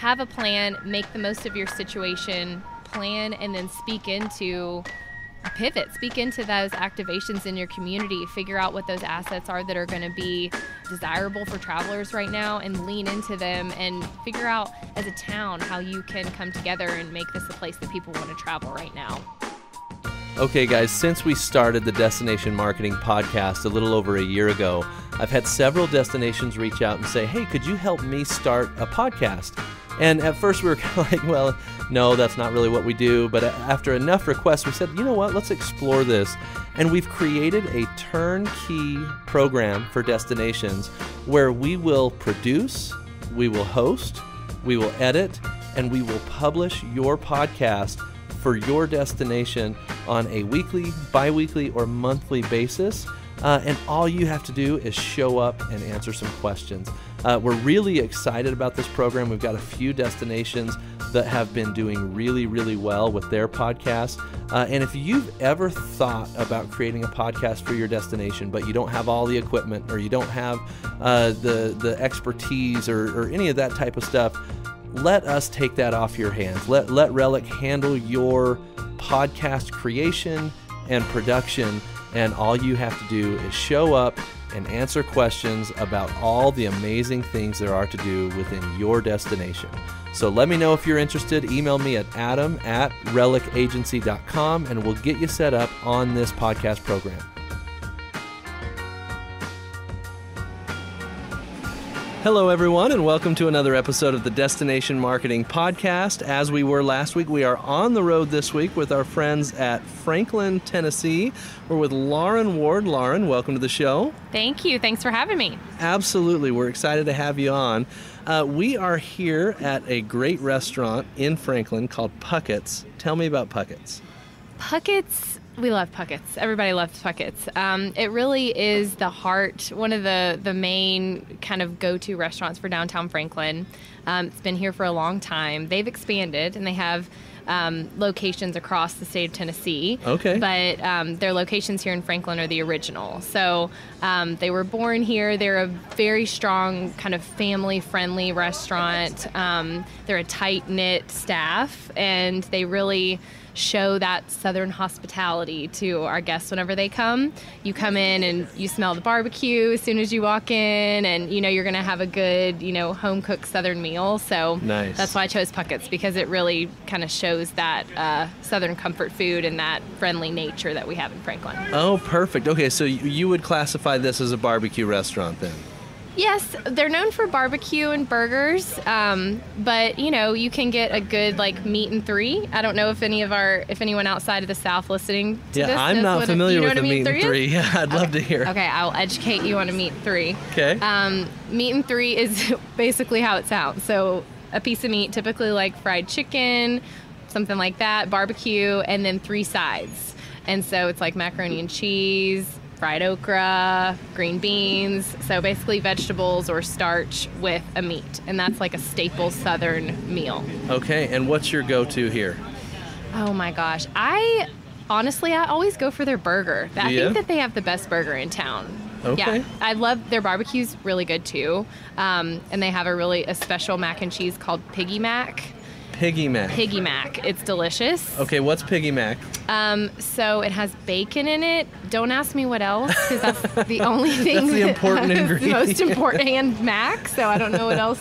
have a plan, make the most of your situation, plan, and then speak into pivot speak into those activations in your community figure out what those assets are that are going to be desirable for travelers right now and lean into them and figure out as a town how you can come together and make this a place that people want to travel right now Okay, guys, since we started the Destination Marketing Podcast a little over a year ago, I've had several destinations reach out and say, Hey, could you help me start a podcast? And at first we were kind of like, Well, no, that's not really what we do. But after enough requests, we said, You know what? Let's explore this. And we've created a turnkey program for destinations where we will produce, we will host, we will edit, and we will publish your podcast for your destination on a weekly, bi weekly, or monthly basis. Uh, and all you have to do is show up and answer some questions. Uh, we're really excited about this program. We've got a few destinations that have been doing really, really well with their podcast. Uh, and if you've ever thought about creating a podcast for your destination, but you don't have all the equipment or you don't have uh, the the expertise or, or any of that type of stuff, let us take that off your hands. Let let Relic handle your podcast creation and production and all you have to do is show up and answer questions about all the amazing things there are to do within your destination. So let me know if you're interested. Email me at adam at relicagency.com and we'll get you set up on this podcast program. Hello, everyone, and welcome to another episode of the Destination Marketing Podcast. As we were last week, we are on the road this week with our friends at Franklin, Tennessee. We're with Lauren Ward. Lauren, welcome to the show. Thank you. Thanks for having me. Absolutely. We're excited to have you on. Uh, we are here at a great restaurant in Franklin called Puckett's. Tell me about Puckett's. Puckett's we love Puckett's. Everybody loves Puckett's. Um, it really is the heart, one of the the main kind of go to restaurants for downtown Franklin. Um, it's been here for a long time. They've expanded and they have um, locations across the state of Tennessee. Okay. But um, their locations here in Franklin are the original. So um, they were born here. They're a very strong, kind of family friendly restaurant. Um, they're a tight knit staff, and they really show that southern hospitality to our guests whenever they come. You come in and you smell the barbecue as soon as you walk in, and you know you're going to have a good, you know, home cooked southern meal. So nice. that's why I chose Puckett's because it really kind of shows that uh, southern comfort food and that friendly nature that we have in Franklin. Oh, perfect. Okay, so you would classify this as a barbecue restaurant then? Yes, they're known for barbecue and burgers, um, but you know you can get a good like meat and three. I don't know if any of our if anyone outside of the South listening to yeah, this. I'm not familiar a, you know with the meat, and three. Yeah, I'd okay. love to hear. Okay, I'll educate you on a meat three. Okay. Um, meat and three is basically how it sounds. So a piece of meat, typically like fried chicken, something like that, barbecue, and then three sides. And so it's like macaroni and cheese, fried okra, green beans. So basically, vegetables or starch with a meat. And that's like a staple Southern meal. Okay, and what's your go to here? Oh my gosh. I honestly, I always go for their burger. I yeah? think that they have the best burger in town. Okay. Yeah, I love their barbecue's really good too, um, and they have a really a special mac and cheese called Piggy Mac. Piggy Mac. Piggy Mac. It's delicious. Okay, what's Piggy Mac? Um, so it has bacon in it. Don't ask me what else, because that's the only thing. that's the important that ingredient. the most important, and Mac. So I don't know what else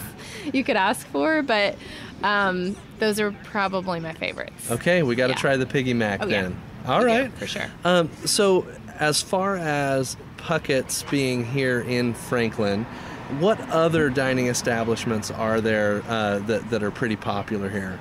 you could ask for, but um, those are probably my favorites. Okay, we got to Yeah. try the Piggy Mac Oh, then. yeah. All right. for sure. Um, so, as far as Puckett's being here in Franklin, what other dining establishments are there uh, that, that are pretty popular here?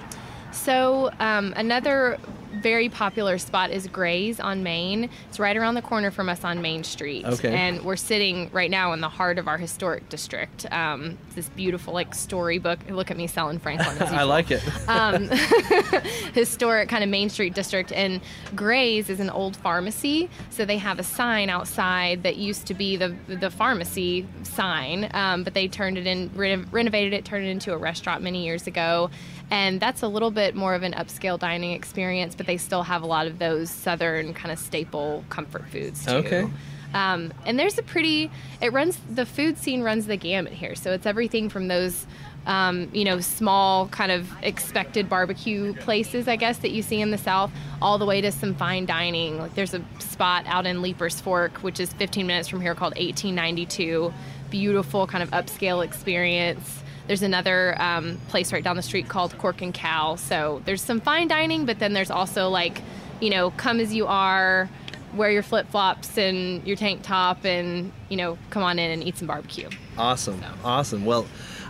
So um, another very popular spot is Gray's on Main. It's right around the corner from us on Main Street. Okay. And we're sitting right now in the heart of our historic district. Um, this beautiful like storybook. Look at me selling Franklin. I like it. um, historic kind of Main Street district. And Gray's is an old pharmacy, so they have a sign outside that used to be the the pharmacy sign, um, but they turned it in, re- renovated it, turned it into a restaurant many years ago. And that's a little bit more of an upscale dining experience, but they still have a lot of those southern kind of staple comfort foods too. Okay. Um, and there's a pretty, it runs, the food scene runs the gamut here. So it's everything from those um, you know, small kind of expected barbecue places, I guess, that you see in the South, all the way to some fine dining. Like there's a spot out in Leiper's Fork, which is 15 minutes from here, called 1892. Beautiful kind of upscale experience. There's another um, place right down the street called Cork and Cow. So there's some fine dining, but then there's also like, you know, come as you are, wear your flip flops and your tank top, and you know, come on in and eat some barbecue. Awesome, awesome. Well,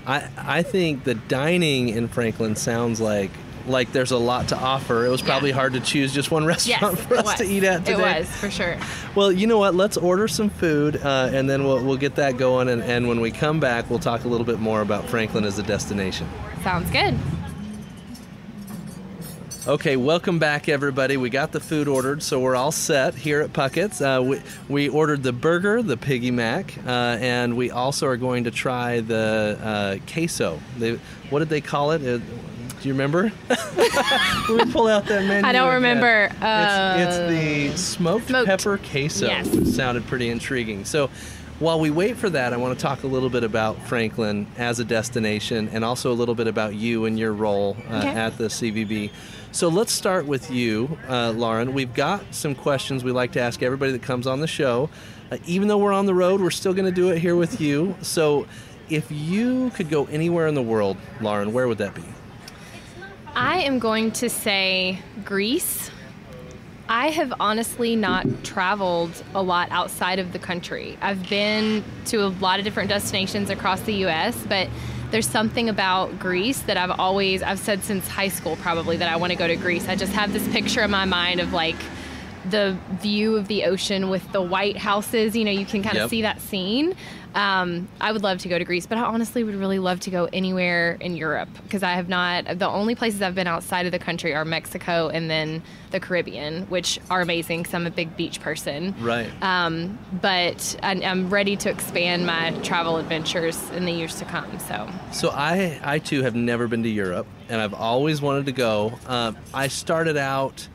I I think the dining in Franklin sounds like like there's a lot to offer. It was probably Yeah. hard to choose just one restaurant Yes, for us was. to eat at today. It was for sure. Well, you know what? Let's order some food, uh, and then we'll, we'll get that going. And, and when we come back, we'll talk a little bit more about Franklin as a destination. Sounds good. Okay, welcome back, everybody. We got the food ordered, so we're all set here at Puckett's. Uh, we, we ordered the burger, the Piggy Mac, uh, and we also are going to try the uh, queso. They, what did they call it? Uh, do you remember? Let me pull out that menu. I don't again. remember. It's, it's Uh, the smoked, smoked. pepper queso. Yes. which sounded pretty intriguing. So, while we wait for that, I want to talk a little bit about Franklin as a destination, and also a little bit about you and your role uh, Okay. at the CVB. So let's start with you, uh, Lauren. We've got some questions we like to ask everybody that comes on the show. Uh, even though we're on the road, we're still going to do it here with you. So, if you could go anywhere in the world, Lauren, where would that be? I am going to say Greece. I have honestly not traveled a lot outside of the country. I've been to a lot of different destinations across the US, but there's something about Greece that I've always I've said since high school probably that I want to go to Greece. I just have this picture in my mind of like the view of the ocean with the white houses, you know, you can kind Yep. of see that scene. Um, I would love to go to Greece, but I honestly would really love to go anywhere in Europe because I have not. The only places I've been outside of the country are Mexico and then the Caribbean, which are amazing because I'm a big beach person. Right. Um, but I, I'm ready to expand my travel adventures in the years to come. So So I, I too have never been to Europe, and I've always wanted to go. Um, I started out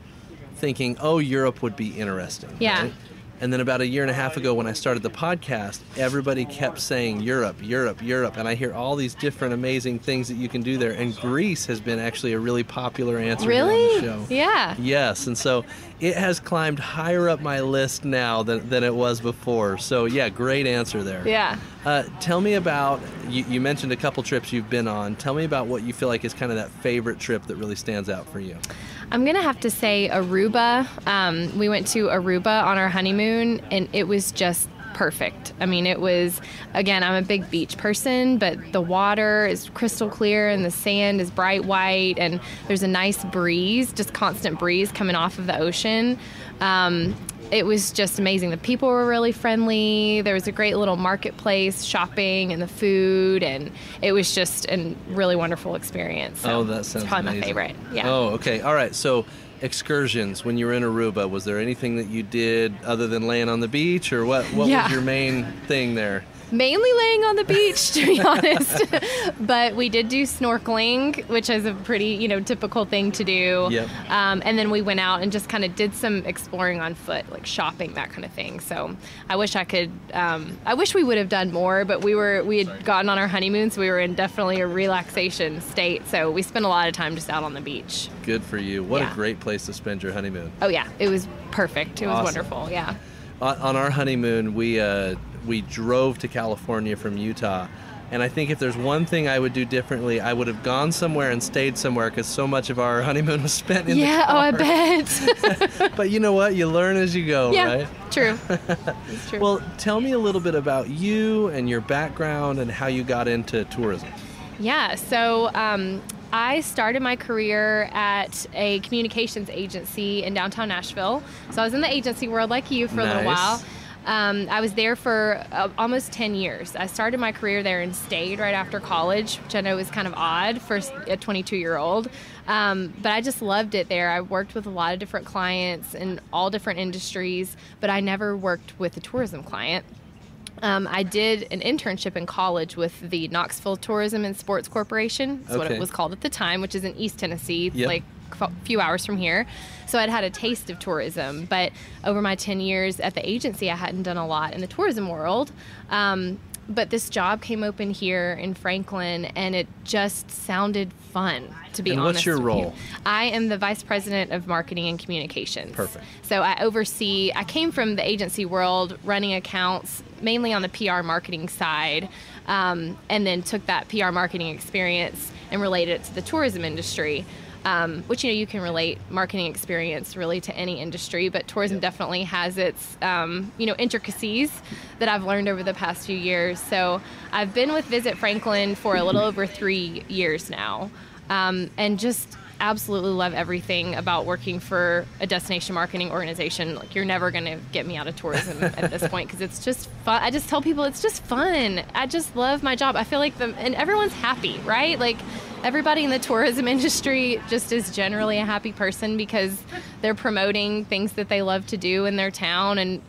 thinking, oh, Europe would be interesting. Yeah. right? And then about a year and a half ago, when I started the podcast, everybody kept saying Europe, Europe, Europe, and I hear all these different amazing things that you can do there. And Greece has been actually a really popular answer here on really, the show. yeah. Yes, and so it has climbed higher up my list now than, than it was before. So yeah, great answer there. Yeah. Uh, tell me about you, you mentioned a couple trips you've been on. Tell me about what you feel like is kind of that favorite trip that really stands out for you. I'm gonna have to say Aruba. Um, we went to Aruba on our honeymoon, and it was just perfect. I mean, it was again. I'm a big beach person, but the water is crystal clear, and the sand is bright white, and there's a nice breeze, just constant breeze coming off of the ocean. Um, it was just amazing. The people were really friendly. There was a great little marketplace, shopping, and the food, and it was just a really wonderful experience. So oh, that sounds it's probably amazing. my favorite. Yeah. Oh, okay. All right. So excursions when you were in Aruba, was there anything that you did other than laying on the beach, or what? What Yeah. was your main thing there? Mainly laying on the beach to be honest. But we did do snorkeling which is a pretty you know typical thing to do. Yep. um, and then we went out and just kind of did some exploring on foot like shopping that kind of thing. So i wish i could um, i wish we would have done more but we were we had gotten on our honeymoon so we were in definitely a relaxation state. So we spent a lot of time just out on the beach. Good for you. What a great place to spend your honeymoon. oh yeah. It was perfect. It was wonderful. Yeah. On, on our honeymoon, we uh, we drove to California from Utah, and I think if there's one thing I would do differently, I would have gone somewhere and stayed somewhere because so much of our honeymoon was spent in yeah the oh i bet But you know what? You learn as you go, yeah right? true it's true Well, tell me a little bit about you and your background and how you got into tourism. Yeah, so um, I started my career at a communications agency in downtown Nashville. So I was in the agency world like you for a little while. Um, I was there for uh, almost 10 years. I started my career there and stayed right after college, which I know is kind of odd for a 22 year old. Um, but I just loved it there. I worked with a lot of different clients in all different industries, but I never worked with a tourism client. Um, I did an internship in college with the Knoxville Tourism and Sports Corporation. That's what it was called at the time, which is in East Tennessee, Yep. like few hours from here. So I'd had a taste of tourism, but over my 10 years at the agency, I hadn't done a lot in the tourism world. Um, but this job came open here in Franklin, and it just sounded fun. To be And honest, what's your with role? you. I am the vice president of marketing and communications. Perfect. So I oversee. I came from the agency world, running accounts mainly on the PR marketing side, um, and then took that PR marketing experience and related it to the tourism industry. Um, which you know you can relate marketing experience really to any industry, but tourism definitely has its um, you know intricacies that I've learned over the past few years. So I've been with Visit Franklin for a little over three years now, um, and just absolutely love everything about working for a destination marketing organization. Like you're never going to get me out of tourism at this point because it's just fun. I just tell people it's just fun. I just love my job. I feel like the and everyone's happy, right? Like everybody in the tourism industry just is generally a happy person because they're promoting things that they love to do in their town and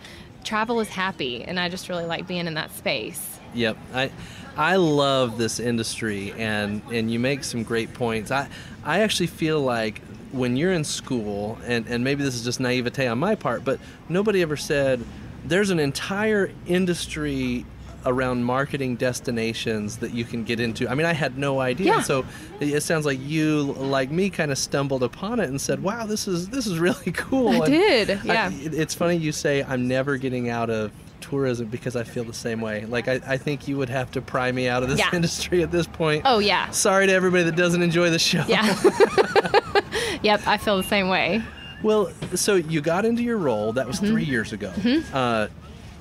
travel is happy and I just really like being in that space. Yep. I I love this industry and and you make some great points. I I actually feel like when you're in school and and maybe this is just naivete on my part, but nobody ever said there's an entire industry around marketing destinations that you can get into. I mean, I had no idea. Yeah. So it, sounds like you like me kind of stumbled upon it and said, "Wow, this is this is really cool." I And did, yeah. it- it's funny you say I'm never getting out of tourism because I feel the same way. Like I, I think you would have to pry me out of this Yeah. industry at this point. Oh yeah. Sorry to everybody that doesn't enjoy the show. Yeah. yep, I feel the same way. Well, so you got into your role. That was Mm-hmm. three years ago. Uh,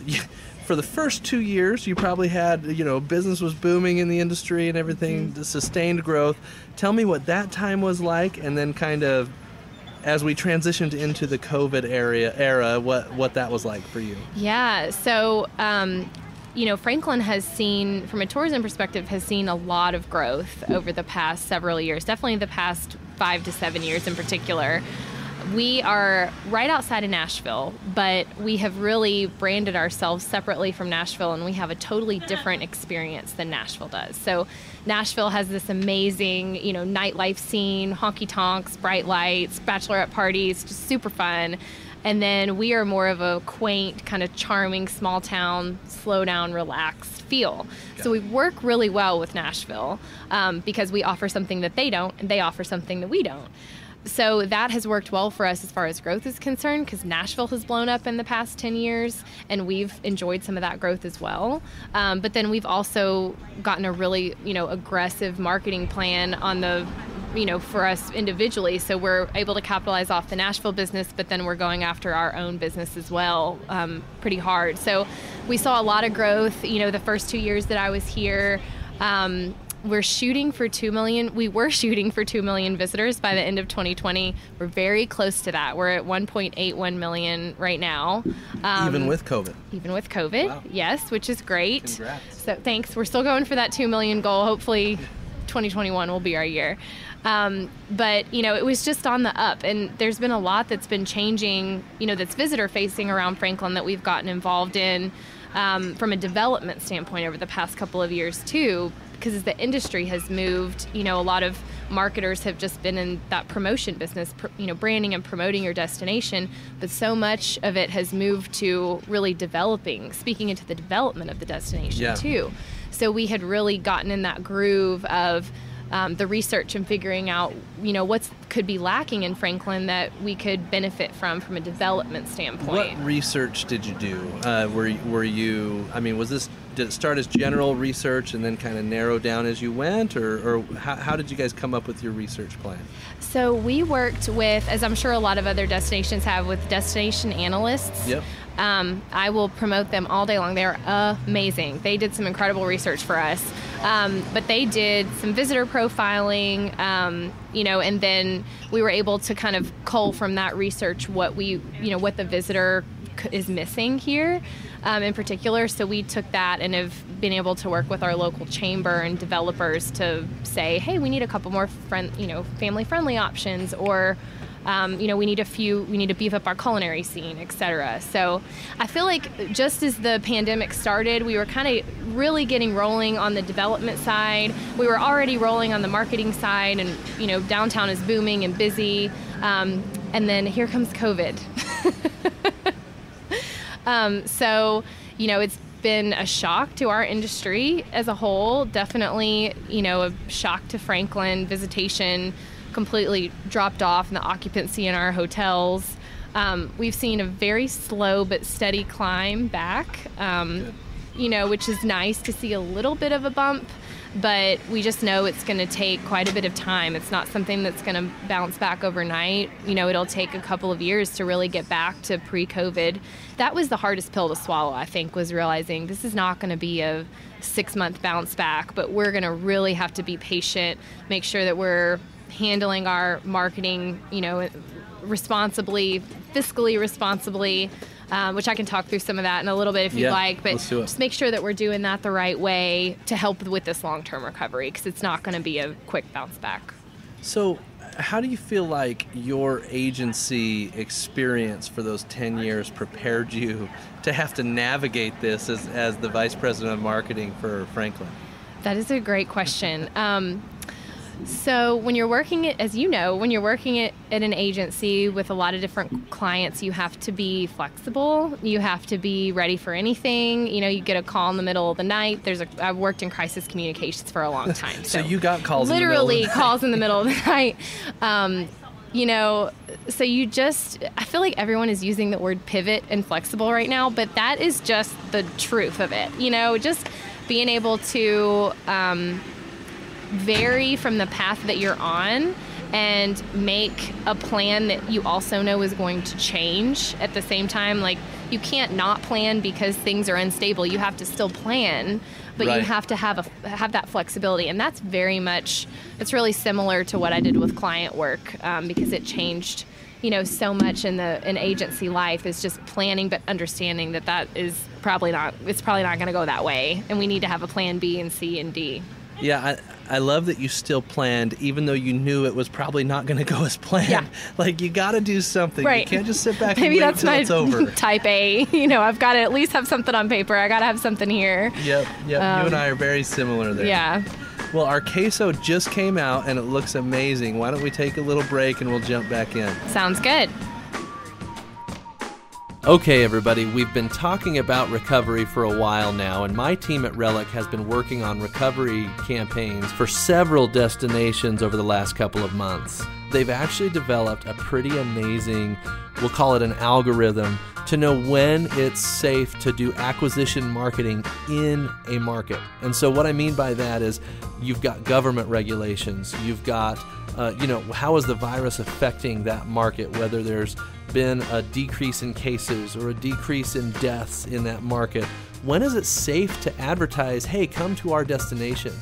you- for the first two years, you probably had you know business was booming in the industry and everything, Mm-hmm. the sustained growth. Tell me what that time was like, and then kind of as we transitioned into the COVID area era, what what that was like for you. Yeah. So, um, you know, Franklin has seen, from a tourism perspective, has seen a lot of growth over the past several years. Definitely the past five to seven years in particular. We are right outside of Nashville, but we have really branded ourselves separately from Nashville, and we have a totally different experience than Nashville does. So, Nashville has this amazing, you know, nightlife scene, honky tonks, bright lights, bachelorette parties, just super fun. And then we are more of a quaint, kind of charming, small town, slow down, relaxed feel. So we work really well with Nashville um, because we offer something that they don't, and they offer something that we don't. So that has worked well for us as far as growth is concerned because Nashville has blown up in the past 10 years and we've enjoyed some of that growth as well. Um, but then we've also gotten a really, you know, aggressive marketing plan on the you know, for us individually. So we're able to capitalize off the Nashville business, but then we're going after our own business as well um, pretty hard. So we saw a lot of growth, you know, the first two years that I was here. Um, we're shooting for 2 million. We were shooting for 2 million visitors by the end of 2020. We're very close to that. We're at 1.81 million right now. Um, Even with COVID. even with COVID, Wow. yes, which is great. Congrats. So thanks. We're still going for that 2 million goal. Hopefully 2021 will be our year. Um, but you know, it was just on the up, and there's been a lot that's been changing. You know, that's visitor facing around Franklin that we've gotten involved in um, from a development standpoint over the past couple of years too. Because the industry has moved, you know, a lot of marketers have just been in that promotion business, pr- you know, branding and promoting your destination. But so much of it has moved to really developing, speaking into the development of the destination Yeah. too. So we had really gotten in that groove of um, the research and figuring out, you know, what could be lacking in Franklin that we could benefit from from a development standpoint. What research did you do? Uh, were were you? I mean, was this did it start as general research and then kind of narrow down as you went, or, or how, how did you guys come up with your research plan? So we worked with, as I'm sure a lot of other destinations have, with destination analysts. Yep. Um, I will promote them all day long. They're amazing. They did some incredible research for us. Um, but they did some visitor profiling, um, you know, and then we were able to kind of cull from that research what we, you know, what the visitor is missing here. Um, in particular, so we took that and have been able to work with our local chamber and developers to say, hey, we need a couple more friend, you know, family-friendly options, or um, you know, we need a few, we need to beef up our culinary scene, etc. So I feel like just as the pandemic started, we were kind of really getting rolling on the development side. We were already rolling on the marketing side, and you know, downtown is booming and busy. Um, and then here comes COVID. um, so, you know, it's been a shock to our industry as a whole. Definitely, you know, a shock to Franklin. Visitation completely dropped off, and the occupancy in our hotels. Um, we've seen a very slow but steady climb back. Um, you know, which is nice to see a little bit of a bump but we just know it's going to take quite a bit of time. It's not something that's going to bounce back overnight. You know, it'll take a couple of years to really get back to pre COVID. That was the hardest pill to swallow, I think, was realizing this is not going to be a six month bounce back, but we're going to really have to be patient, make sure that we're handling our marketing, you know, responsibly, fiscally responsibly um, which I can talk through some of that in a little bit if you'd like. But let's do it. just make sure that we're doing that the right way to help with this long term recovery because it's not going to be a quick bounce back. So, how do you feel like your agency experience for those 10 years prepared you to have to navigate this as, as the vice president of marketing for Franklin? That is a great question. Um, so when you're working at, as you know, when you're working at, at an agency with a lot of different clients, you have to be flexible. You have to be ready for anything. You know, you get a call in the middle of the night. There's a I've worked in crisis communications for a long time. So, you got calls in the of literally night. calls in the middle of the night. Um, you know, so you just, I feel like everyone is using the word pivot and flexible right now, but that is just the truth of it. You know, just being able to um, vary from the path that you're on and make a plan that you also know is going to change at the same time. Like, you can't not plan because things are unstable. You have to still plan, but Right. you have to have a have that flexibility, and that's very much. It's really similar to what I did with client work um, because it changed, you know, so much in the in agency life is just planning, but understanding that that is probably not. It's probably not going to go that way, and we need to have a plan B and C and D. Yeah, I, I love that you still planned, even though you knew it was probably not going to go as planned. Yeah. Like, you got to do something. Right. You can't just sit back Maybe and wait that's until my it's over. type A. You know, I've got to at least have something on paper. I got to have something here. Yep, yep. you Um, and I are very similar there. Yeah. Well, our queso just came out and it looks amazing. Why don't we take a little break and we'll jump back in? Sounds good. Okay, everybody, we've been talking about recovery for a while now, and my team at Relic has been working on recovery campaigns for several destinations over the last couple of months. They've actually developed a pretty amazing, we'll call it an algorithm, to know when it's safe to do acquisition marketing in a market. And so, what I mean by that is you've got government regulations, you've got uh, you know, how is the virus affecting that market? Whether there's been a decrease in cases or a decrease in deaths in that market. When is it safe to advertise, hey, come to our destination?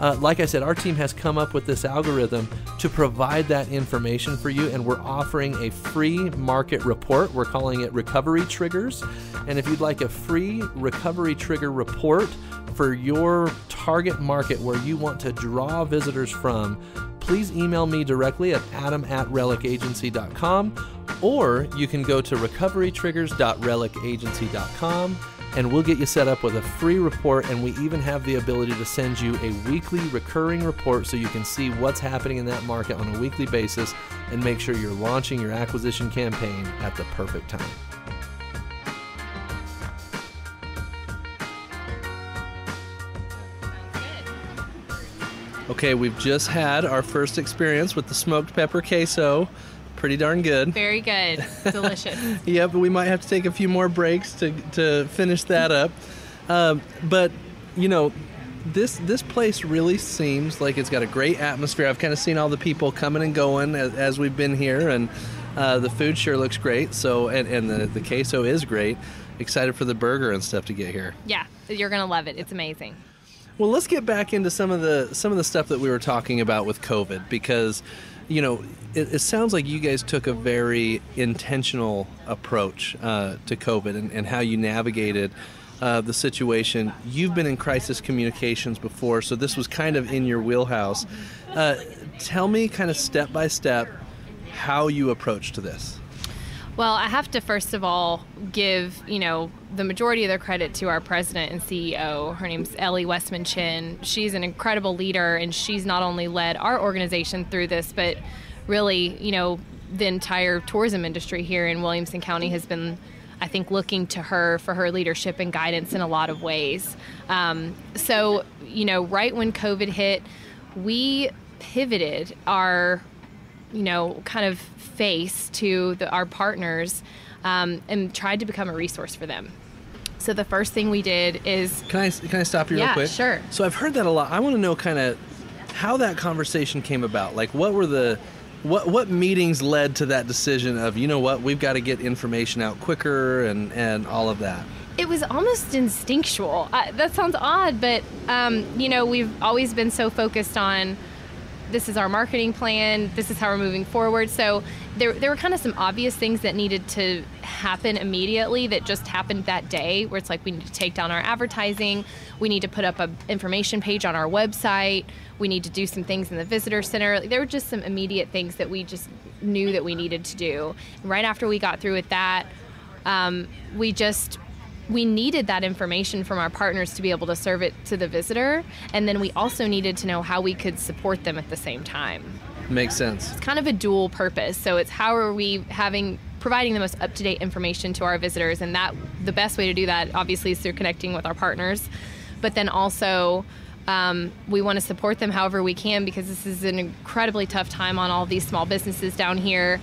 Uh, like I said, our team has come up with this algorithm to provide that information for you, and we're offering a free market report. We're calling it Recovery Triggers. And if you'd like a free Recovery Trigger report for your target market where you want to draw visitors from, please email me directly at adam at relicagency.com or you can go to recoverytriggers.relicagency.com and we'll get you set up with a free report and we even have the ability to send you a weekly recurring report so you can see what's happening in that market on a weekly basis and make sure you're launching your acquisition campaign at the perfect time. Okay, we've just had our first experience with the smoked pepper queso. Pretty darn good. Very good. Delicious. Yeah, but we might have to take a few more breaks to, to finish that up. Um, but you know, this this place really seems like it's got a great atmosphere. I've kind of seen all the people coming and going as, as we've been here, and uh, the food sure looks great. So, and, and the the queso is great. Excited for the burger and stuff to get here. yeah, you're going to love it. It's amazing. Well, let's get back into some of the some of the stuff that we were talking about with COVID because, you know, it, it sounds like you guys took a very intentional approach uh, to COVID and, and how you navigated uh, the situation. You've been in crisis communications before, so this was kind of in your wheelhouse. Uh, tell me, kind of step by step, how you approached this. Well, I have to first of all give, you know, the majority of the credit to our president and CEO. Her name's Ellie Westman Chin. She's an incredible leader, and she's not only led our organization through this, but really, you know, the entire tourism industry here in Williamson County has been I think looking to her for her leadership and guidance in a lot of ways. Um, so, you know, right when COVID hit, we pivoted our, you know, kind of face to the, our partners um, and tried to become a resource for them. So the first thing we did is can I can I stop you yeah, real quick? sure. So I've heard that a lot. I want to know kind of how that conversation came about. Like, what were the what what meetings led to that decision of you know what we've got to get information out quicker and and all of that. It was almost instinctual. That sounds odd, but um, you know we've always been so focused on this is our marketing plan, this is how we're moving forward. So there, there were kind of some obvious things that needed to happen immediately that just happened that day, where it's like we need to take down our advertising, we need to put up an information page on our website, we need to do some things in the visitor center. There were just some immediate things that we just knew that we needed to do. And right after we got through with that, um, we just we needed that information from our partners to be able to serve it to the visitor, and then we also needed to know how we could support them at the same time. Makes sense. It's kind of a dual purpose. So it's how are we having providing the most up-to-date information to our visitors, and that the best way to do that obviously is through connecting with our partners, but then also. Um, we want to support them however we can because this is an incredibly tough time on all these small businesses down here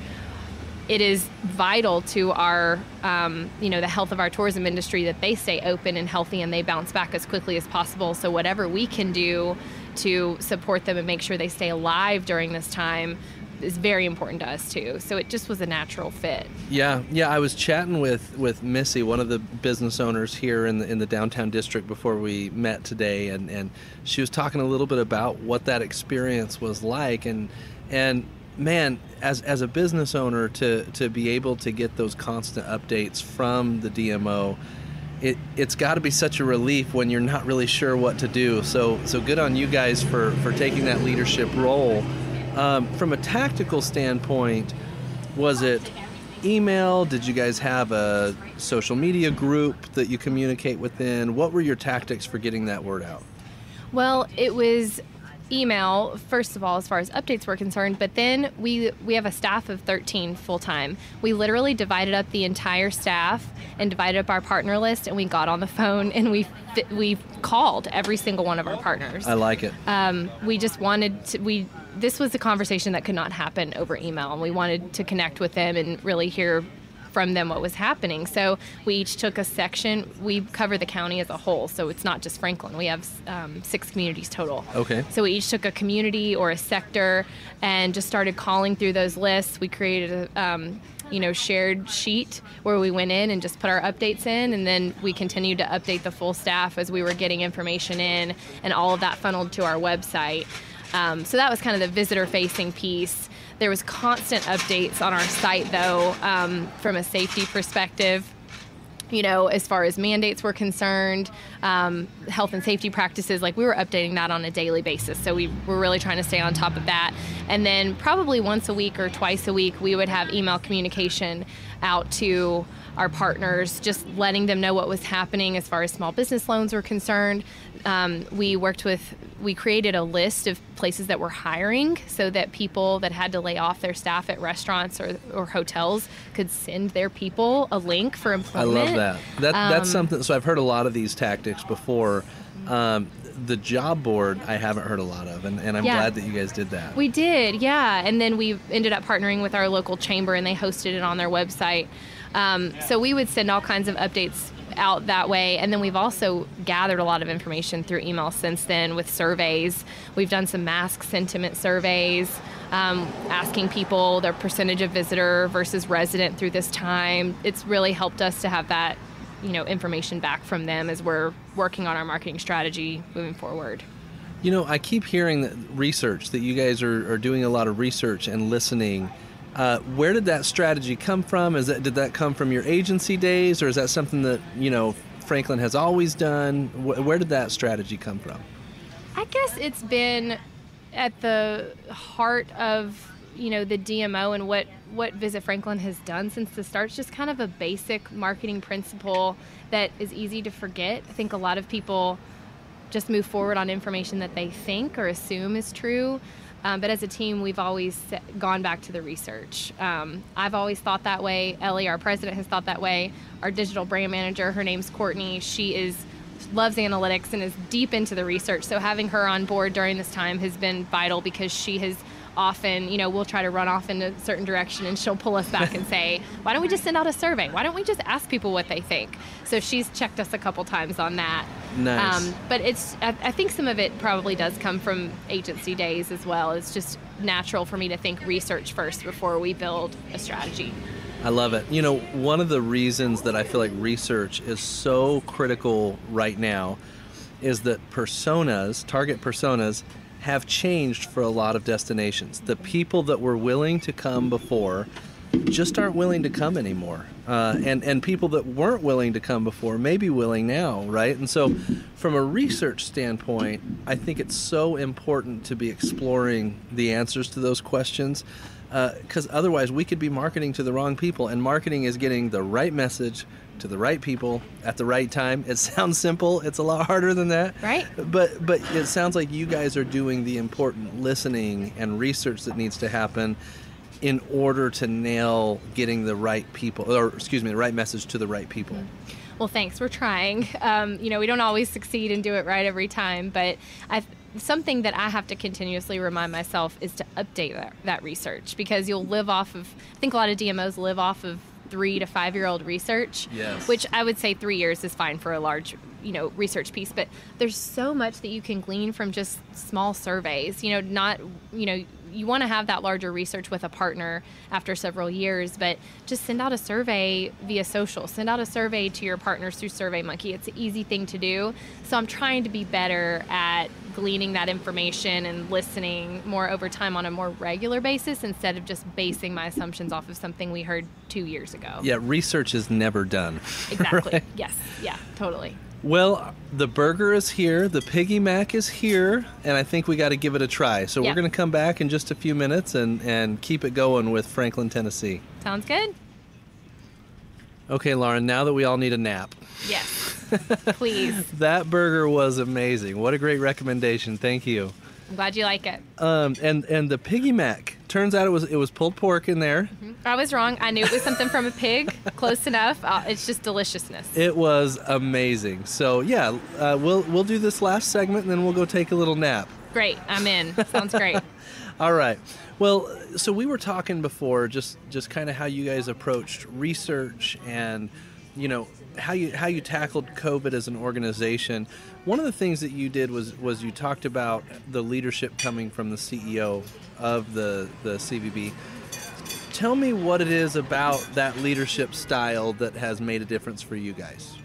it is vital to our, um, you know, the health of our tourism industry that they stay open and healthy and they bounce back as quickly as possible. So whatever we can do to support them and make sure they stay alive during this time is very important to us too. So it just was a natural fit. Yeah, yeah. I was chatting with with Missy, one of the business owners here in the in the downtown district, before we met today, and and she was talking a little bit about what that experience was like, and and man, as as a business owner, to to be able to get those constant updates from the DMO, it it's got to be such a relief when you're not really sure what to do. So so good on you guys for for taking that leadership role. Um, from a tactical standpoint, was it email? Did you guys have a social media group that you communicate within? What were your tactics for getting that word out? Well, it was email first of all as far as updates were concerned but then we we have a staff of 13 full time we literally divided up the entire staff and divided up our partner list and we got on the phone and we we called every single one of our partners. I like it. Um, we just wanted to we this was a conversation that could not happen over email and we wanted to connect with them and really hear from them what was happening. So we each took a section. We cover the county as a whole, so it's not just Franklin. We have um, six communities total. Okay. So we each took a community or a sector and just started calling through those lists. We created a um, you know shared sheet where we went in and just put our updates in and then we continued to update the full staff as we were getting information in and all of that funneled to our website um, so that was kind of the visitor facing piece there was constant updates on our site, though, um, from a safety perspective. You know, as far as mandates were concerned, um, health and safety practices, like we were updating that on a daily basis. So we were really trying to stay on top of that. And then probably once a week or twice a week, we would have email communication out to our partners, just letting them know what was happening as far as small business loans were concerned. Um, we worked with, we created a list of places that were hiring so that people that had to lay off their staff at restaurants or, or hotels could send their people a link for employment. I love that. that um, that's something. So I've heard a lot of these tactics before. Um, the job board I haven't heard a lot of, and, and I'm yeah. glad that you guys did that. We did, yeah. And then we ended up partnering with our local chamber, and they hosted it on their website. Um, so we would send all kinds of updates out that way. And then we've also gathered a lot of information through email since then with surveys. We've done some mask sentiment surveys, um, asking people their percentage of visitor versus resident through this time. It's really helped us to have that, you know, information back from them as we're working on our marketing strategy moving forward. You know, I keep hearing that research that you guys are, are doing a lot of research and listening uh, where did that strategy come from? Is that did that come from your agency days, or is that something that you know Franklin has always done? where did that strategy come from? I guess it's been at the heart of you know the DMO and what what Visit Franklin has done since the start. is just kind of a basic marketing principle that is easy to forget. I think a lot of people just move forward on information that they think or assume is true Um, but as a team, we've always gone back to the research. Um, I've always thought that way. Ellie, our president, has thought that way. Our digital brand manager, her name's Courtney. She is loves analytics and is deep into the research. So having her on board during this time has been vital because she has often, you know, we'll try to run off in a certain direction and she'll pull us back and say, why don't we just send out a survey? Why don't we just ask people what they think? So she's checked us a couple times on that. Nice. Um, but it's, I, I think some of it probably does come from agency days as well. It's just natural for me to think research first before we build a strategy. I love it. You know, one of the reasons that I feel like research is so critical right now is that personas, target personas, have changed for a lot of destinations. The people that were willing to come before just aren't willing to come anymore. Uh, and, and people that weren't willing to come before may be willing now, right? And so, from a research standpoint, I think it's so important to be exploring the answers to those questions because uh, otherwise we could be marketing to the wrong people and marketing is getting the right message to the right people at the right time. It sounds simple. It's a lot harder than that. Right. But but it sounds like you guys are doing the important listening and research that needs to happen in order to nail getting the right people or excuse me the right message to the right people. Well thanks. We're trying. Um, you know we don't always succeed and do it right every time but i something that I have to continuously remind myself is to update that, that research because you'll live off of, I think a lot of DMOs live off of three to five year old research, yes. which I would say three years is fine for a large, you know, research piece. But there's so much that you can glean from just small surveys. You know, not, you know, you want to have that larger research with a partner after several years, but just send out a survey via social. Send out a survey to your partners through SurveyMonkey. It's an easy thing to do. So I'm trying to be better at gleaning that information and listening more over time on a more regular basis instead of just basing my assumptions off of something we heard two years ago. Yeah, research is never done. Exactly. right? Yes. Yeah, totally. Well, the burger is here, the Piggy Mac is here, and I think we got to give it a try. So we're going to come back in just a few minutes and, and keep it going with Franklin, Tennessee. Sounds good. Okay, Lauren, now that we all need a nap. Yes. Please. that burger was amazing. What a great recommendation. Thank you. I'm glad you like it. Um, and and the piggy mac. Turns out it was it was pulled pork in there. Mm-hmm. I was wrong. I knew it was something from a pig. Close enough. Uh, it's just deliciousness. It was amazing. So yeah, uh, we'll we'll do this last segment and then we'll go take a little nap. Great. I'm in. Sounds great. All right. Well, so we were talking before, just just kind of how you guys approached research and you know how you how you tackled COVID as an organization. One of the things that you did was was you talked about the leadership coming from the CEO of the the CVB. Tell me what it is about that leadership style that has made a difference for you guys.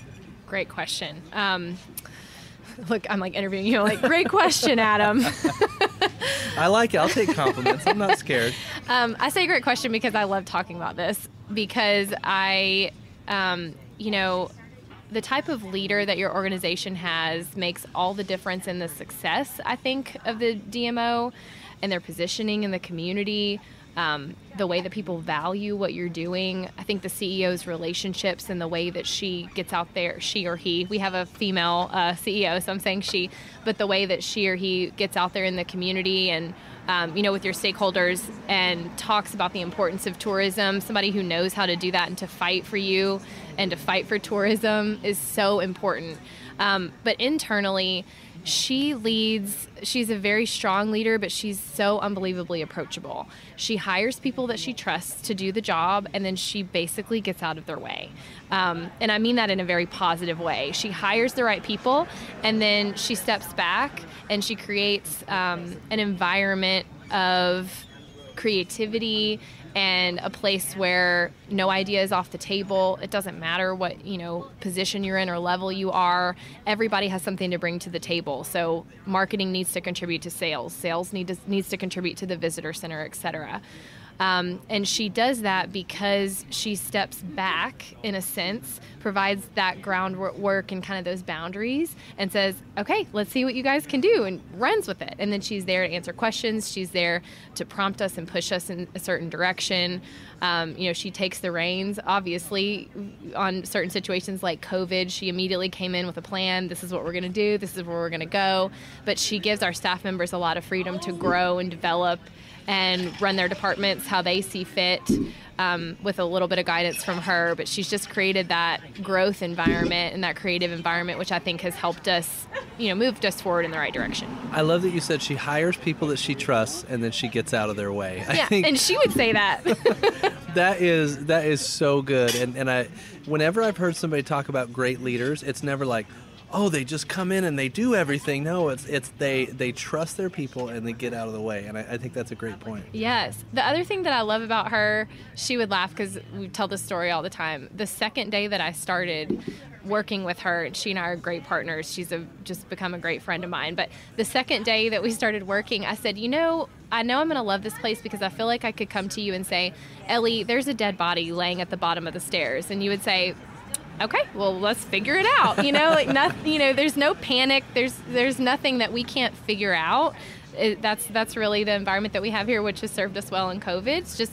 Great question. Um, look, I'm like interviewing you. Like, great question, Adam. I like it. I'll take compliments. I'm not scared. Um, I say great question because I love talking about this because I um, you know, the type of leader that your organization has makes all the difference in the success, I think, of the DMO and their positioning in the community. Um, the way that people value what you're doing. I think the CEO's relationships and the way that she gets out there, she or he, we have a female uh, CEO, so I'm saying she, but the way that she or he gets out there in the community and um, you know, with your stakeholders and talks about the importance of tourism. Somebody who knows how to do that and to fight for you and to fight for tourism is so important. Um, but internally, she leads she's a very strong leader but she's so unbelievably approachable. She hires people that she trusts to do the job and then she basically gets out of their way. Um, and i mean that in a very positive way. She hires the right people and then she steps back and she creates um, an environment of creativity and a place where no idea is off the table. It doesn't matter what, you know, position you're in or level you are. Everybody has something to bring to the table. So marketing needs to contribute to sales. Sales need to, needs to contribute to the visitor center, etc. Um, and she does that because she steps back, in a sense, provides that groundwork and kind of those boundaries, and says, okay, let's see what you guys can do, and runs with it. And then she's there to answer questions. She's there to prompt us and push us in a certain direction. Um, you know, she takes the reins. Obviously, on certain situations like COVID, she immediately came in with a plan. This is what we're going to do. This is where we're going to go. But she gives our staff members a lot of freedom to grow and develop and run their departments how they see fit um, with a little bit of guidance from her. But she's just created that growth environment and that creative environment, which I think has helped us, you know, moved us forward in the right direction. I love that you said she hires people that she trusts and then she gets out of their way. Yeah, think and she would say that. that is that is so good. And and I, whenever I've heard somebody talk about great leaders, it's never like oh they just come in and they do everything. No it's it's they they trust their people and they get out of the way. And i, I think that's a great point. Yes. The other thing that i love about her she would laugh because we tell this story all the time. The second day that i started working with her she and i are great partners. She's a, just become a great friend of mine. But the second day that we started working i said you know I know I'm going to love this place because I feel like I could come to you and say, Ellie, there's a dead body laying at the bottom of the stairs. And you would say, okay, well, let's figure it out. You know, like nothing. You know, there's no panic. There's there's nothing that we can't figure out. It, that's that's really the environment that we have here, which has served us well in COVID. It's just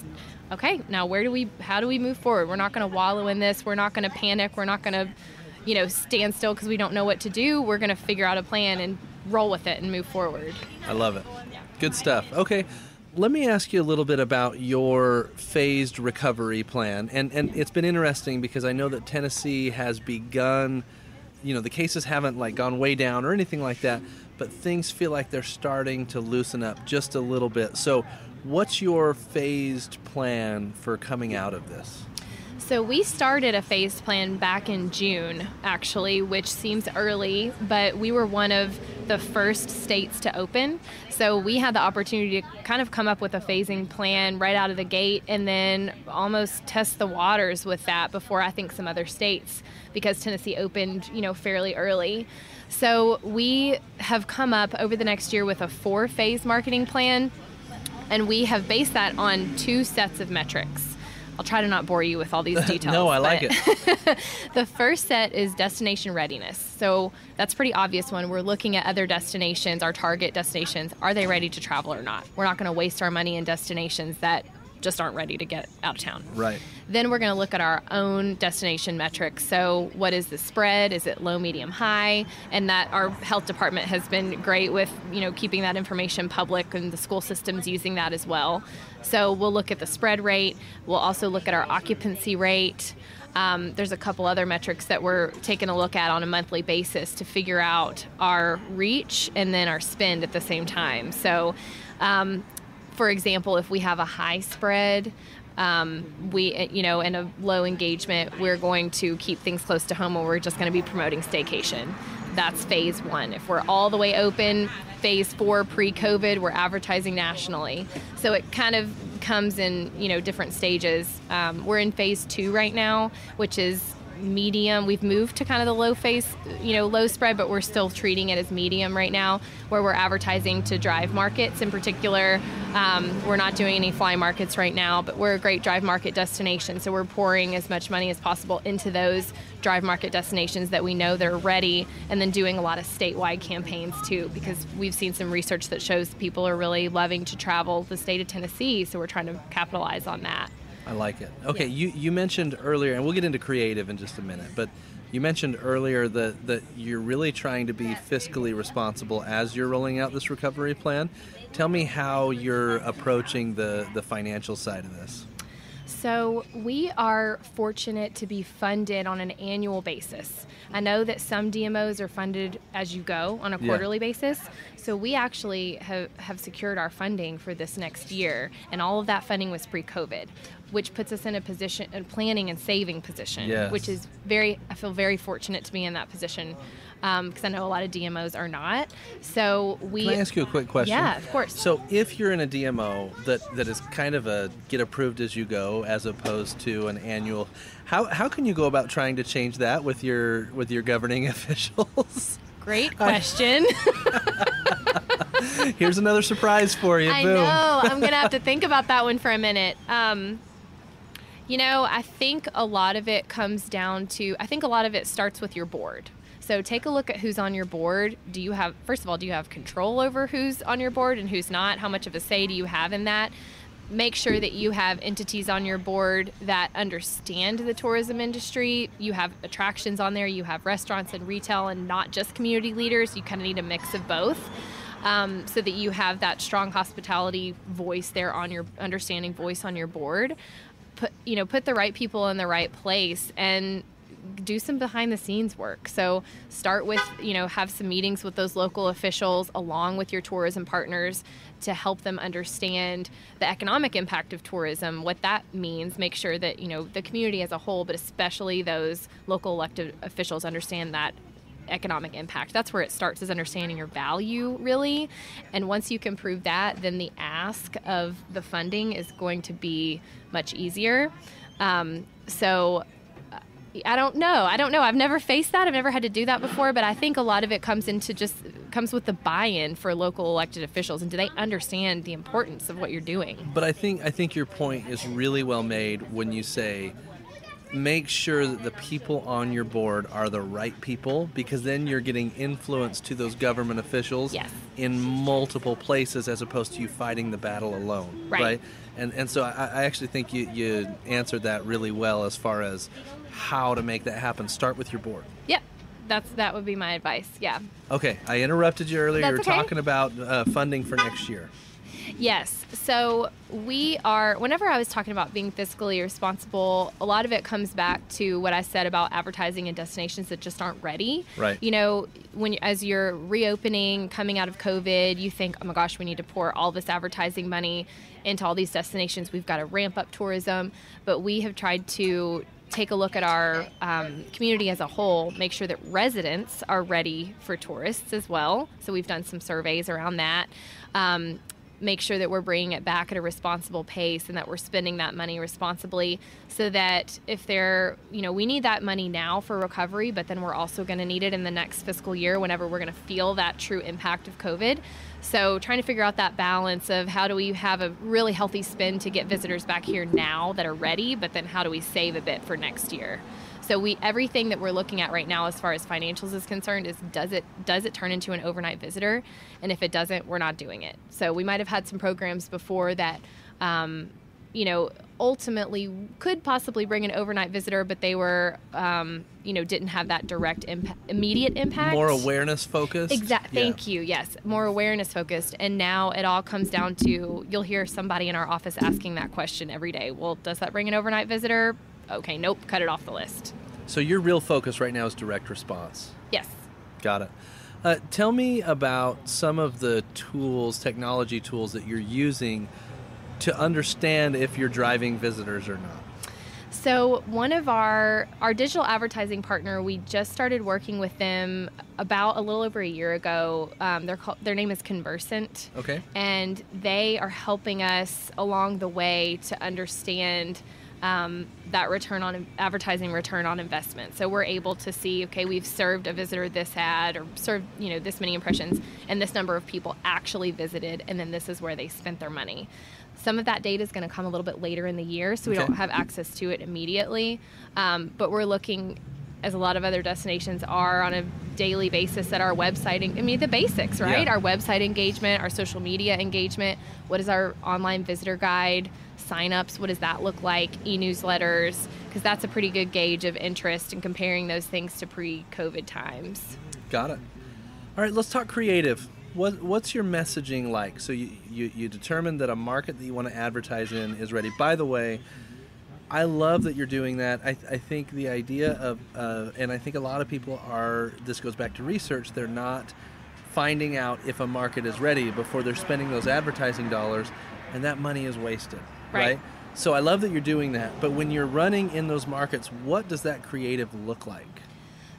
okay. Now, where do we? How do we move forward? We're not going to wallow in this. We're not going to panic. We're not going to, you know, stand still because we don't know what to do. We're going to figure out a plan and roll with it and move forward. I love it. Good stuff. Okay let me ask you a little bit about your phased recovery plan. And and it's been interesting because I know that Tennessee has begun you know, the cases haven't like gone way down or anything like that, but things feel like they're starting to loosen up just a little bit. So, what's your phased plan for coming out of this? So we started a phase plan back in June, actually, which seems early, but we were one of the first states to open. So we had the opportunity to kind of come up with a phasing plan right out of the gate and then almost test the waters with that before I think some other states because Tennessee opened, you know, fairly early. So we have come up over the next year with a four phase marketing plan and we have based that on two sets of metrics. I'll try to not bore you with all these details. no, I like it. the first set is destination readiness. So that's pretty obvious one. We're looking at other destinations, our target destinations. Are they ready to travel or not? We're not going to waste our money in destinations that just aren't ready to get out of town. Right. Then we're going to look at our own destination metrics. So, what is the spread? Is it low, medium, high? And that our health department has been great with, you know, keeping that information public and the school systems using that as well. So, we'll look at the spread rate. We'll also look at our occupancy rate. Um, there's a couple other metrics that we're taking a look at on a monthly basis to figure out our reach and then our spend at the same time. So, um, for example, if we have a high spread, um, we, you know, and a low engagement, we're going to keep things close to home and we're just going to be promoting staycation. That's phase one. If we're all the way open, phase four pre COVID, we're advertising nationally. So it kind of comes in, you know, different stages. Um, we're in phase two right now, which is medium. We've moved to kind of the low face, you know, low spread, but we're still treating it as medium right now, where we're advertising to drive markets in particular. Um, we're not doing any fly markets right now, but we're a great drive market destination. So we're pouring as much money as possible into those drive market destinations that we know they're ready, and then doing a lot of statewide campaigns too, because we've seen some research that shows people are really loving to travel the state of Tennessee. So we're trying to capitalize on that. I like it. Okay, yeah. you, you mentioned earlier, and we'll get into creative in just a minute, but you mentioned earlier that, that you're really trying to be fiscally responsible as you're rolling out this recovery plan. Tell me how you're approaching the, the financial side of this. So, we are fortunate to be funded on an annual basis. I know that some DMOs are funded as you go on a quarterly yeah. basis. So, we actually have, have secured our funding for this next year, and all of that funding was pre COVID which puts us in a position, a planning and saving position, yes. which is very, I feel very fortunate to be in that position because um, I know a lot of DMOs are not. So we. Can I ask you a quick question? Yeah, of course. So if you're in a DMO that, that is kind of a get approved as you go, as opposed to an annual, how, how can you go about trying to change that with your with your governing officials? Great question. Here's another surprise for you. I Boom. know. I'm gonna have to think about that one for a minute. Um, you know, I think a lot of it comes down to. I think a lot of it starts with your board. So take a look at who's on your board. Do you have, first of all, do you have control over who's on your board and who's not? How much of a say do you have in that? Make sure that you have entities on your board that understand the tourism industry. You have attractions on there, you have restaurants and retail, and not just community leaders. You kind of need a mix of both. Um, so that you have that strong hospitality voice there on your understanding voice on your board put you know put the right people in the right place and do some behind the scenes work. So start with, you know, have some meetings with those local officials along with your tourism partners to help them understand the economic impact of tourism, what that means, make sure that, you know, the community as a whole, but especially those local elected officials understand that economic impact. That's where it starts is understanding your value really. And once you can prove that, then the ask of the funding is going to be much easier. Um, so I don't know. I don't know. I've never faced that. I've never had to do that before, but I think a lot of it comes into just comes with the buy-in for local elected officials and do they understand the importance of what you're doing? But I think I think your point is really well made when you say make sure that the people on your board are the right people because then you're getting influence to those government officials yes. in multiple places as opposed to you fighting the battle alone. Right. right? And and so I, I actually think you, you answered that really well as far as how to make that happen. Start with your board. Yep. That's that would be my advice. Yeah. Okay, I interrupted you earlier. That's you were okay. talking about uh, funding for next year. Yes. So we are, whenever I was talking about being fiscally responsible, a lot of it comes back to what I said about advertising in destinations that just aren't ready. Right. You know, when as you're reopening, coming out of COVID, you think, oh my gosh, we need to pour all this advertising money into all these destinations. We've got to ramp up tourism. But we have tried to take a look at our um, community as a whole, make sure that residents are ready for tourists as well. So we've done some surveys around that. Um, make sure that we're bringing it back at a responsible pace and that we're spending that money responsibly so that if they're, you know, we need that money now for recovery, but then we're also going to need it in the next fiscal year whenever we're going to feel that true impact of COVID. So trying to figure out that balance of how do we have a really healthy spend to get visitors back here now that are ready, but then how do we save a bit for next year? So we everything that we're looking at right now as far as financials is concerned is does it does it turn into an overnight visitor, and if it doesn't, we're not doing it. So we might have had some programs before that. Um, you know, ultimately could possibly bring an overnight visitor, but they were, um, you know, didn't have that direct impa- immediate impact. More awareness focused. Exactly. Yeah. Thank you. Yes, more awareness focused. And now it all comes down to you'll hear somebody in our office asking that question every day. Well, does that bring an overnight visitor? Okay, nope, cut it off the list. So your real focus right now is direct response. Yes. Got it. Uh, tell me about some of the tools, technology tools that you're using to understand if you're driving visitors or not. So one of our our digital advertising partner, we just started working with them about a little over a year ago. Um, they're called, their name is Conversant. Okay. And they are helping us along the way to understand um, that return on advertising return on investment. So we're able to see, okay, we've served a visitor this ad or served, you know, this many impressions and this number of people actually visited, and then this is where they spent their money. Some of that data is going to come a little bit later in the year, so we Okay. don't have access to it immediately. Um, but we're looking, as a lot of other destinations are, on a daily basis at our website. I mean, the basics, right? Yeah. Our website engagement, our social media engagement. What is our online visitor guide? Signups, what does that look like? E newsletters, because that's a pretty good gauge of interest in comparing those things to pre COVID times. Got it. All right, let's talk creative. What, what's your messaging like? So you, you, you determine that a market that you want to advertise in is ready. By the way, I love that you're doing that. I, I think the idea of, uh, and I think a lot of people are, this goes back to research, they're not finding out if a market is ready before they're spending those advertising dollars, and that money is wasted, Right. right? So I love that you're doing that. But when you're running in those markets, what does that creative look like?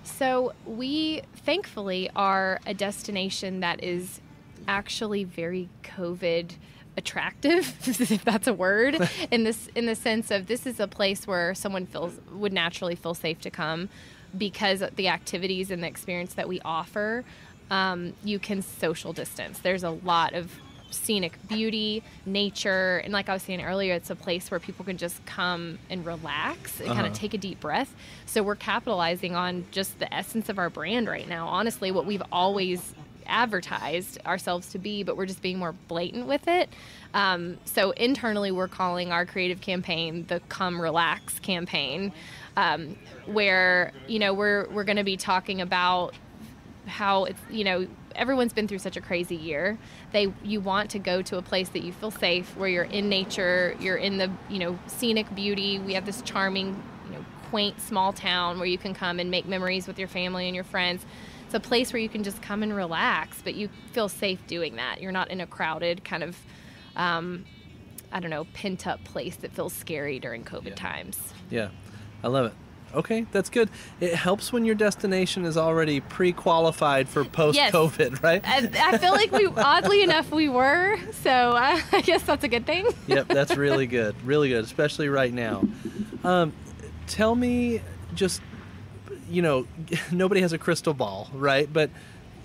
So we thankfully are a destination that is actually very COVID attractive, if that's a word, in this in the sense of this is a place where someone feels would naturally feel safe to come because the activities and the experience that we offer um, you can social distance. There's a lot of scenic beauty, nature, and like I was saying earlier, it's a place where people can just come and relax and kind Uh-huh. of take a deep breath. So we're capitalizing on just the essence of our brand right now. Honestly, what we've always advertised ourselves to be, but we're just being more blatant with it. Um, so internally, we're calling our creative campaign the "Come Relax" campaign, um, where you know we're we're going to be talking about how it's you know everyone's been through such a crazy year. They you want to go to a place that you feel safe where you're in nature you're in the you know scenic beauty. We have this charming you know quaint small town where you can come and make memories with your family and your friends. It's a place where you can just come and relax but you feel safe doing that. You're not in a crowded kind of um, i don't know pent up place that feels scary during covid Yeah. times. Yeah, I love it. Okay, that's good. It helps when your destination is already pre-qualified for post-COVID, right? I, I feel like we, oddly enough, we were. So uh, I guess that's a good thing. yep, that's really good. Really good, especially right now. Um, tell me, just you know, nobody has a crystal ball, right? But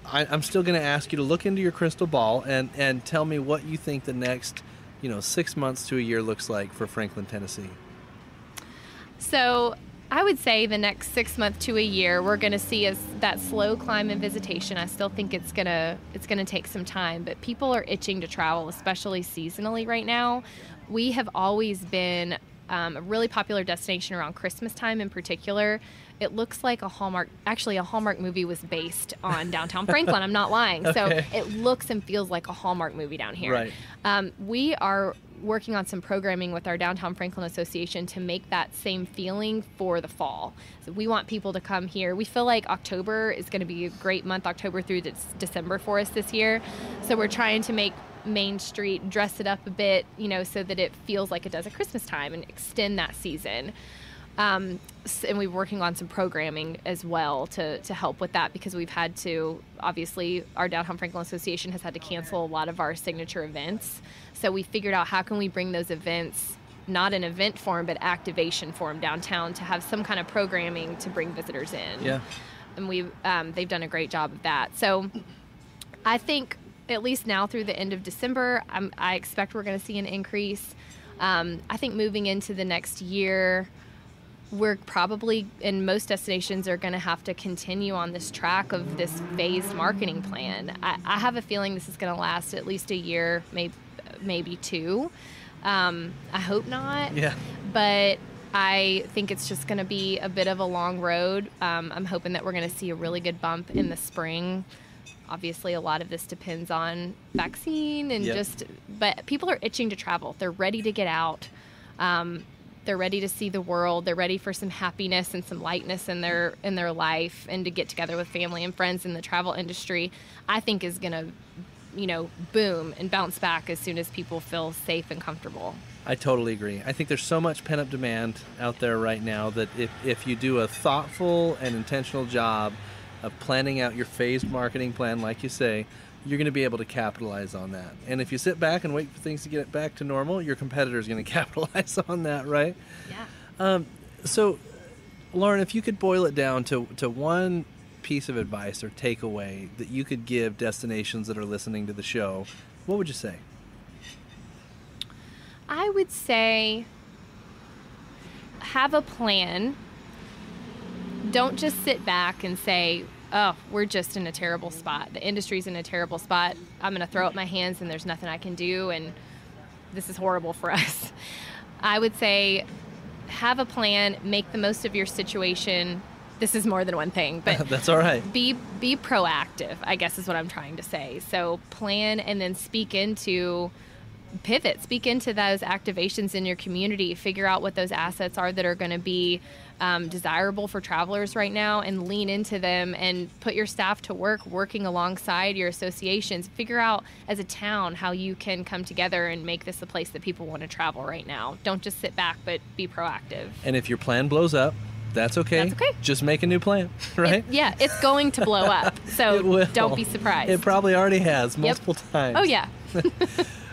I, I'm still going to ask you to look into your crystal ball and and tell me what you think the next, you know, six months to a year looks like for Franklin, Tennessee. So I would say the next six months to a year, we're going to see as that slow climb in visitation. I still think it's gonna it's gonna take some time, but people are itching to travel, especially seasonally right now. We have always been um, a really popular destination around Christmas time, in particular. It looks like a Hallmark. Actually, a Hallmark movie was based on downtown Franklin. I'm not lying. So it looks and feels like a Hallmark movie down here. Right. Um, we are working on some programming with our Downtown Franklin Association to make that same feeling for the fall. So we want people to come here. We feel like October is going to be a great month, October through December for us this year. So we're trying to make Main Street dress it up a bit, you know, so that it feels like it does at Christmas time and extend that season. Um, and we're working on some programming as well to, to help with that because we've had to, obviously, our Downtown Franklin Association has had to cancel a lot of our signature events. So we figured out how can we bring those events not in event form but activation form downtown to have some kind of programming to bring visitors in Yeah. and we um, they've done a great job of that. So I think at least now through the end of December, I'm, I expect we're going to see an increase. Um, I think moving into the next year, we're probably in most destinations are going to have to continue on this track of this phased marketing plan. I, I have a feeling this is going to last at least a year, maybe maybe two. Um, I hope not Yeah. but I think it's just going to be a bit of a long road. Um, I'm hoping that we're going to see a really good bump in the spring. Obviously, a lot of this depends on vaccine and Yep. just, but people are itching to travel. They're ready to get out. Um, they're ready to see the world. They're ready for some happiness and some lightness in their in their life, and to get together with family and friends in the travel industry. I think is going to, you know, boom and bounce back as soon as people feel safe and comfortable. I totally agree. I think there's so much pent up demand out there right now that if, if you do a thoughtful and intentional job of planning out your phased marketing plan, like you say, you're going to be able to capitalize on that. And if you sit back and wait for things to get back to normal, your competitor is going to capitalize on that, right? Yeah. Um, so, Lauren, if you could boil it down to, to one piece of advice or takeaway that you could give destinations that are listening to the show, what would you say? I would say have a plan. Don't just sit back and say, oh, we're just in a terrible spot. The industry's in a terrible spot. I'm going to throw up my hands and there's nothing I can do, and this is horrible for us. I would say have a plan, make the most of your situation. This is more than one thing, but That's all right. be be proactive i guess is what i'm trying to say so plan and then speak into pivot speak into those activations in your community. Figure out what those assets are that are going to be um, desirable for travelers right now and lean into them and put your staff to work working alongside your associations. Figure out as a town how you can come together and make this a place that people want to travel right now. Don't just sit back but be proactive. And if your plan blows up, that's okay. That's okay. Just make a new plan, right? It- yeah it's going to blow up so don't be surprised. It probably already has multiple times. oh yeah.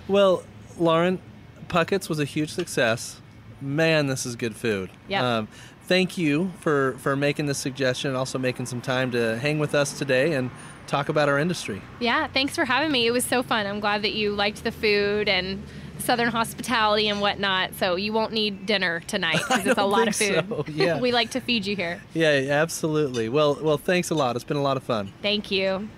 Well, Lauren, Puckett's was a huge success. man, this is good food. Yep. Um, thank you for for making this suggestion and also making some time to hang with us today and talk about our industry. Yeah, thanks for having me. It was so fun. I'm glad that you liked the food and Southern hospitality and whatnot. So you won't need dinner tonight because it's a lot of food. so, yeah. we like to feed you here. Yeah, absolutely. Well, well, thanks a lot. It's been a lot of fun. Thank you.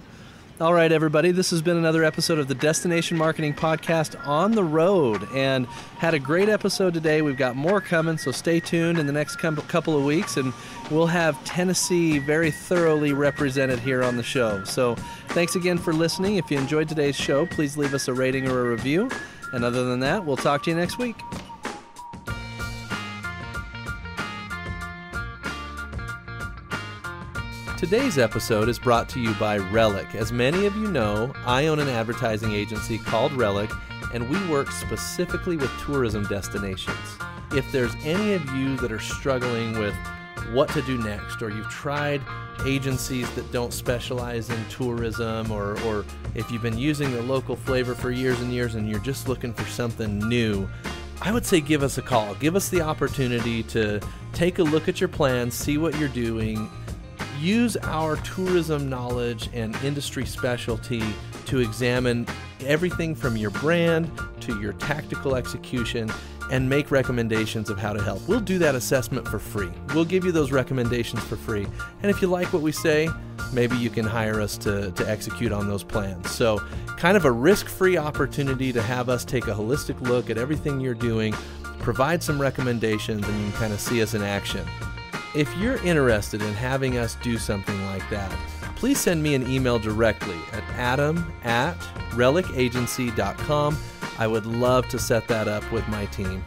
All right, everybody. This has been another episode of the Destination Marketing Podcast on the road, and had a great episode today. We've got more coming, so stay tuned in the next couple of weeks, and we'll have Tennessee very thoroughly represented here on the show. So, thanks again for listening. If you enjoyed today's show, please leave us a rating or a review. And other than that, we'll talk to you next week. Today's episode is brought to you by Relic. As many of you know, I own an advertising agency called Relic, and we work specifically with tourism destinations. If there's any of you that are struggling with what to do next, or you've tried agencies that don't specialize in tourism, or, or if you've been using the local flavor for years and years and you're just looking for something new, I would say give us a call. Give us the opportunity to take a look at your plans, see what you're doing, use our tourism knowledge and industry specialty to examine everything from your brand to your tactical execution and make recommendations of how to help. We'll do that assessment for free. We'll give you those recommendations for free. And if you like what we say, maybe you can hire us to, to execute on those plans. So, kind of a risk free opportunity to have us take a holistic look at everything you're doing, provide some recommendations, and you can kind of see us in action. If you're interested in having us do something like that, please send me an email directly at adam at relicagency.com. I would love to set that up with my team.